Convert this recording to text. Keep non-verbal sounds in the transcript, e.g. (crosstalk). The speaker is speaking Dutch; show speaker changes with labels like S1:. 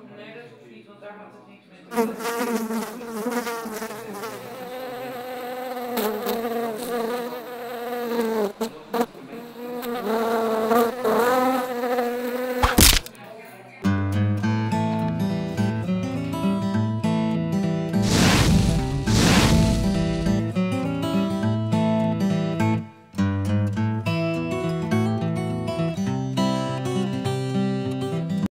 S1: Nee, dat hoeft niet, want daar had het niks mee te maken. (laughs)